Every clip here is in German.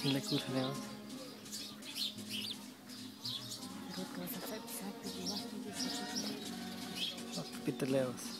Sila kurang Pitaleos. Hmm. Ya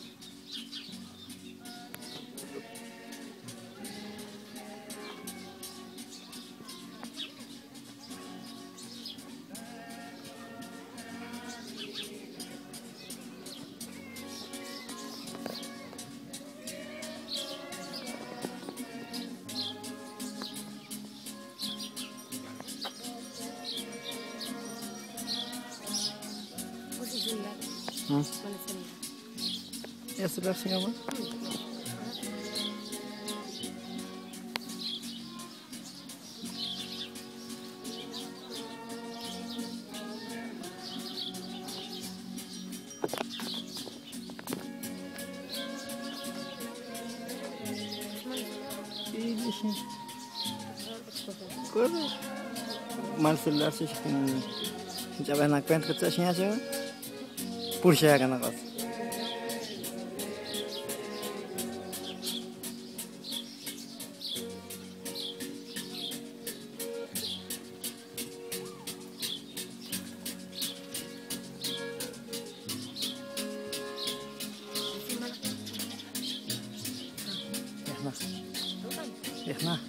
sudah singa mo? Ini sih. Kau Marcel sih kan Coba nak pen kerja sih aja. Pulsa kan aku. بورشيه أنا غاز. إحنا إحنا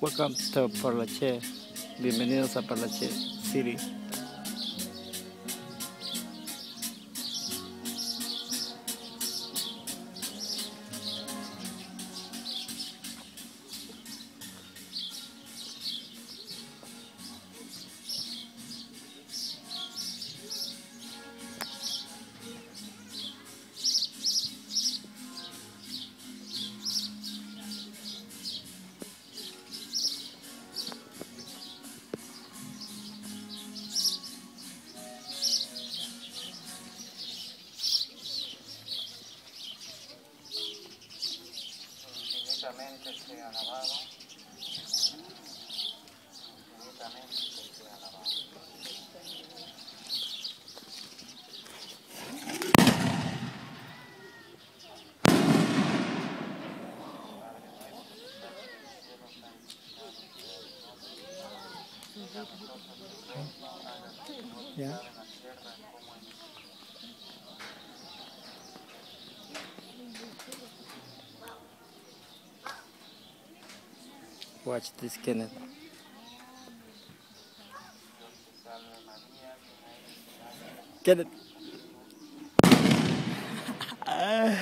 Welcome to Parlache. Bienvenidos a Parlache City. Infinitamente sea alabado. Infinitamente sea alabado. Ya. Watch this, Kenneth. Kenneth. Uh,